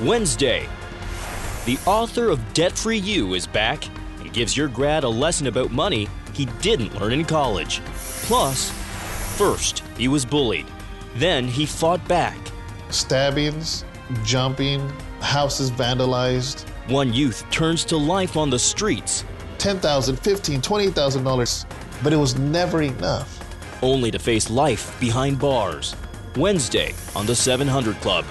Wednesday. The author of Debt Free U is back and gives your grad a lesson about money he didn't learn in college. Plus, first, he was bullied. Then he fought back. Stabbings, jumping, houses vandalized. One youth turns to life on the streets, $10,000, $15,000, $20,000. But it was never enough. only to face life behind bars. Wednesday on the 700 Club.